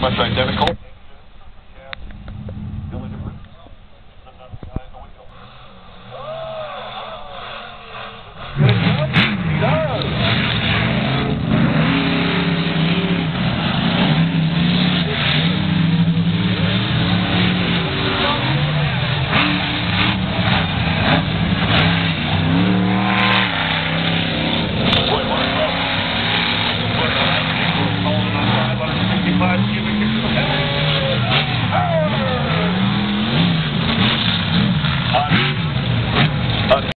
much identical. Okay.